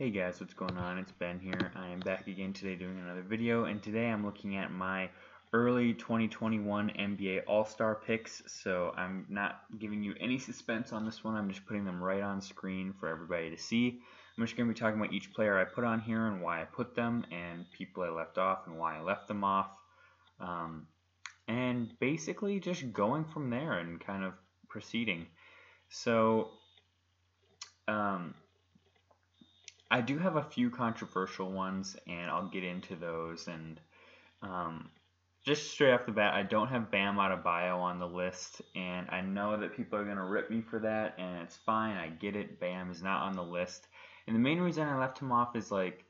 Hey guys, what's going on? It's Ben here. I am back again today doing another video, and today I'm looking at my early 2021 NBA All-Star picks. So I'm not giving you any suspense on this one. I'm just putting them right on screen for everybody to see. I'm just going to be talking about each player I put on here and why I put them, and people I left off and why I left them off. Um, and basically just going from there and kind of proceeding. So um, I do have a few controversial ones, and I'll get into those. And um, just straight off the bat, I don't have Bam Adebayo on the list, and I know that people are gonna rip me for that, and it's fine. I get it. Bam is not on the list, and the main reason I left him off is like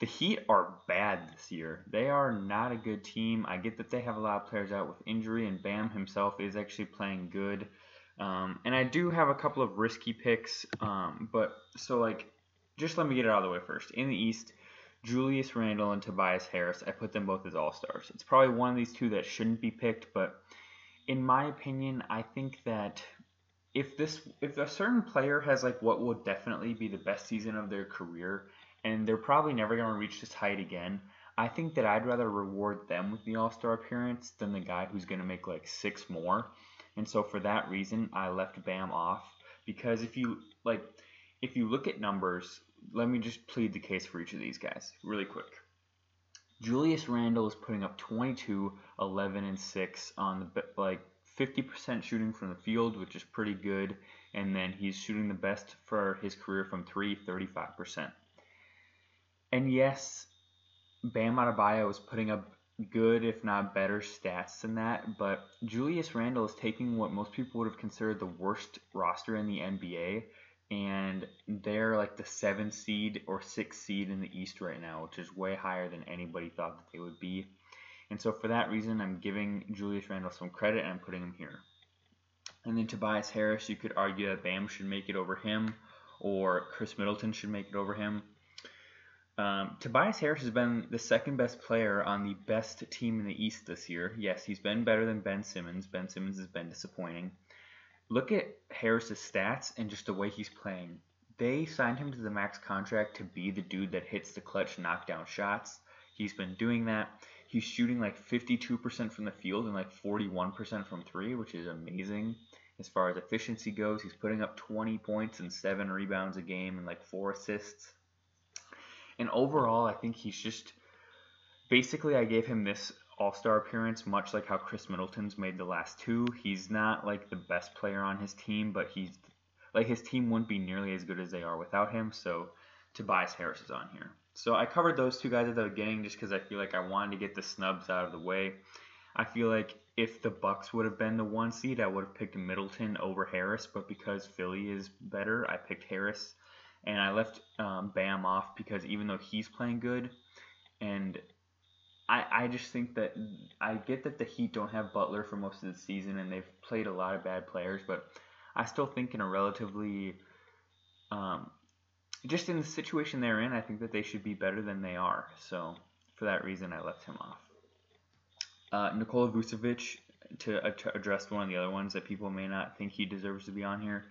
the Heat are bad this year. They are not a good team. I get that they have a lot of players out with injury, and Bam himself is actually playing good. Um, and I do have a couple of risky picks, um, but so like just let me get it out of the way first. In the East, Julius Randle and Tobias Harris, I put them both as all stars. It's probably one of these two that shouldn't be picked, but in my opinion, I think that if this if a certain player has like what will definitely be the best season of their career, and they're probably never going to reach this height again, I think that I'd rather reward them with the All Star appearance than the guy who's going to make like six more. And so for that reason, I left Bam off because if you like if you look at numbers, let me just plead the case for each of these guys really quick. Julius Randle is putting up 22, 11, and 6 on the like 50% shooting from the field, which is pretty good. And then he's shooting the best for his career from 3, 35%. And yes, Bam Adebayo is putting up good, if not better, stats than that. But Julius Randle is taking what most people would have considered the worst roster in the NBA and they're like the seventh seed or sixth seed in the East right now, which is way higher than anybody thought that they would be. And so for that reason, I'm giving Julius Randle some credit and I'm putting him here. And then Tobias Harris, you could argue that Bam should make it over him, or Khris Middleton should make it over him. Um, Tobias Harris has been the second best player on the best team in the East this year. Yes, he's been better than Ben Simmons. Ben Simmons has been disappointing look at Harris's stats and just the way he's playing. They signed him to the max contract to be the dude that hits the clutch knockdown shots. He's been doing that. He's shooting like 52% from the field and like 41% from three, which is amazing as far as efficiency goes. He's putting up 20 points and seven rebounds a game and like four assists. And overall, I think he's just basically I gave him this all-star appearance, much like how Khris Middleton's made the last two. He's not like the best player on his team, but he's like his team wouldn't be nearly as good as they are without him. So Tobias Harris is on here. So I covered those two guys at the beginning just because I feel like I wanted to get the snubs out of the way. I feel like if the Bucks would have been the one seed, I would have picked Middleton over Harris, but because Philly is better, I picked Harris, and I left um, Bam off because even though he's playing good, and I, I just think that I get that the Heat don't have Butler for most of the season and they've played a lot of bad players, but I still think in a relatively um, just in the situation they're in, I think that they should be better than they are. So for that reason, I left him off. Uh, Nikola Vucevic, to, to address one of the other ones that people may not think he deserves to be on here,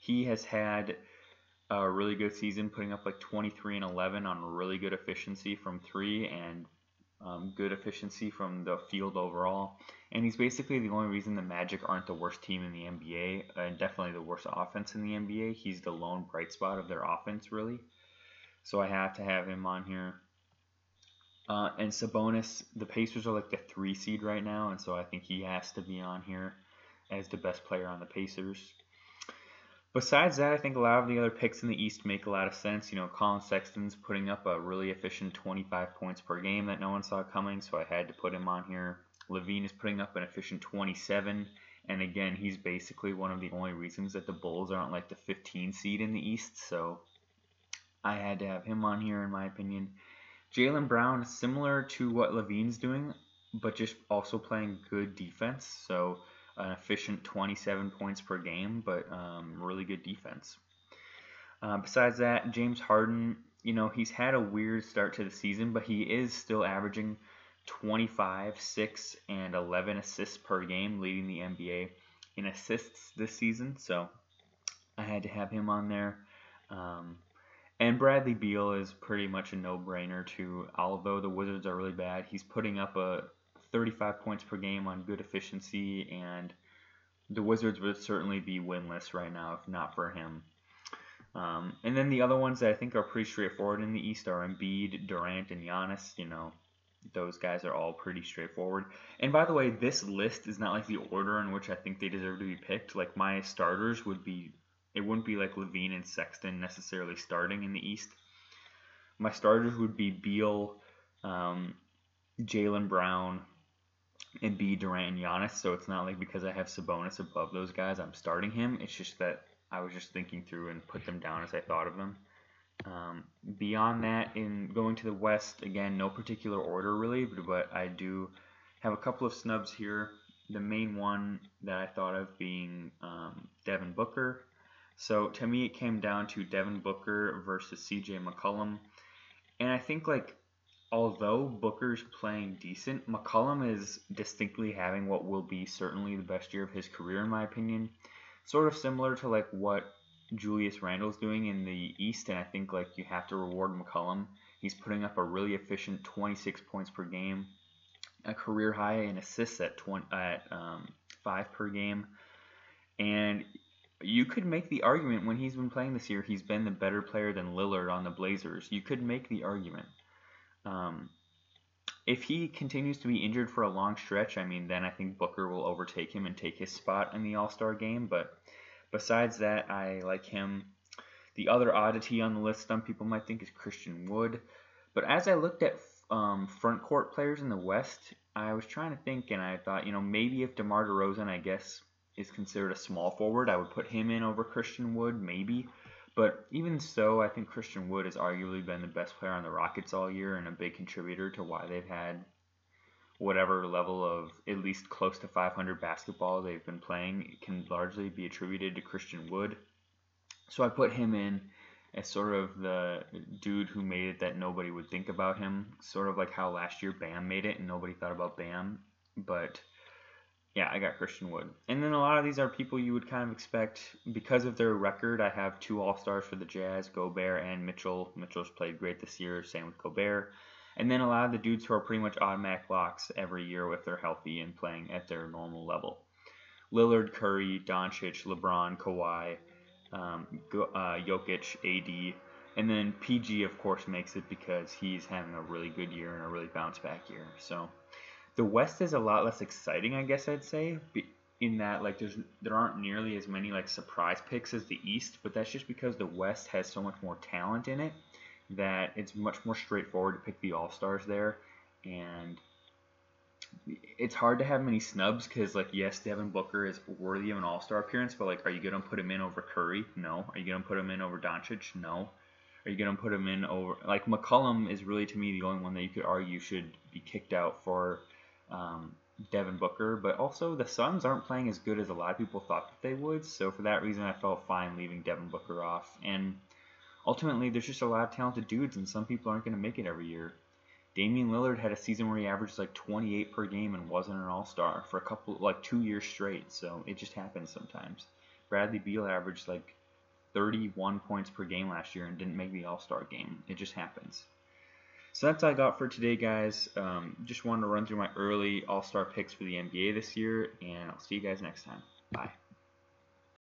he has had a really good season, putting up like 23 and 11 on really good efficiency from three and um, good efficiency from the field overall. And he's basically the only reason the Magic aren't the worst team in the NBA, and definitely the worst offense in the NBA. He's the lone bright spot of their offense, really. So I have to have him on here. Uh, and Sabonis, the Pacers are like the three seed right now, and so I think he has to be on here as the best player on the Pacers. Besides that, I think a lot of the other picks in the East make a lot of sense. You know, Collin Sexton's putting up a really efficient 25 points per game that no one saw coming, so I had to put him on here. LaVine is putting up an efficient 27, and again, he's basically one of the only reasons that the Bulls aren't like the 15 seed in the East, so I had to have him on here in my opinion. Jaylen Brown, similar to what LaVine's doing, but just also playing good defense, so an efficient 27 points per game, but um, really good defense. Uh, besides that, James Harden, you know, he's had a weird start to the season, but he is still averaging 25, 6, and 11 assists per game, leading the NBA in assists this season. So I had to have him on there. Um, And Bradley Beal is pretty much a no-brainer too. Although the Wizards are really bad, he's putting up a 35 points per game on good efficiency, and the Wizards would certainly be winless right now if not for him. Um, and then the other ones that I think are pretty straightforward in the East are Embiid, Durant, and Giannis. You know, those guys are all pretty straightforward. And by the way, this list is not like the order in which I think they deserve to be picked. Like my starters would be, it wouldn't be like LaVine and Sexton necessarily starting in the East. My starters would be Beal, um, Jaylen Brown, Embiid, Durant, and Giannis. So it's not like because I have Sabonis above those guys, I'm starting him. It's just that I was just thinking through and put them down as I thought of them. Um, beyond that, in going to the West, again, no particular order really, but, but I do have a couple of snubs here. The main one that I thought of being um, Devin Booker. So to me, it came down to Devin Booker versus CJ McCollum. And I think, like, although Booker's playing decent, McCollum is distinctly having what will be certainly the best year of his career, in my opinion sort of similar to like what Julius Randle's doing in the East, and I think like you have to reward McCollum. He's putting up a really efficient 26 points per game, a career high in assists at 20, at um, five per game, and you could make the argument when he's been playing this year, he's been the better player than Lillard on the Blazers. You could make the argument. Um, if he continues to be injured for a long stretch, I mean, then I think Booker will overtake him and take his spot in the All Star game. But besides that, I like him. The other oddity on the list, some people might think, is Christian Wood. But as I looked at um, front court players in the West, I was trying to think, and I thought, you know, maybe if DeMar DeRozan, I guess, is considered a small forward, I would put him in over Christian Wood, maybe. But even so, I think Christian Wood has arguably been the best player on the Rockets all year and a big contributor to why they've had whatever level of at least close to 500 basketball they've been playing it can largely be attributed to Christian Wood. So I put him in as sort of the dude who made it that nobody would think about him, sort of like how last year Bam made it and nobody thought about Bam, but yeah, I got Christian Wood. And then a lot of these are people you would kind of expect because of their record. I have two All Stars for the Jazz, Gobert and Mitchell. Mitchell's played great this year, same with Gobert. And then a lot of the dudes who are pretty much automatic locks every year if they're healthy and playing at their normal level. Lillard, Curry, Doncic, LeBron, Kawhi, um, uh, Jokic, AD, and then PG of course makes it because he's having a really good year and a really bounce back year. So the West is a lot less exciting, I guess I'd say, in that like there's there aren't nearly as many like surprise picks as the East, but that's just because the West has so much more talent in it that it's much more straightforward to pick the All Stars there, and it's hard to have many snubs because like yes, Devin Booker is worthy of an All Star appearance, but like are you gonna put him in over Curry? No. Are you gonna put him in over Doncic? No. Are you gonna put him in over like McCollum is really to me the only one that you could argue should be kicked out for um, Devin Booker, but also the Suns aren't playing as good as a lot of people thought that they would. So for that reason, I felt fine leaving Devin Booker off. And ultimately, there's just a lot of talented dudes, and some people aren't going to make it every year. Damian Lillard had a season where he averaged like 28 per game and wasn't an All Star for a couple, like two years straight. So it just happens sometimes. Bradley Beal averaged like 31 points per game last year and didn't make the All Star game. It just happens. So that's all I got for today, guys. Um, just wanted to run through my early All Star picks for the NBA this year, and I'll see you guys next time. Bye.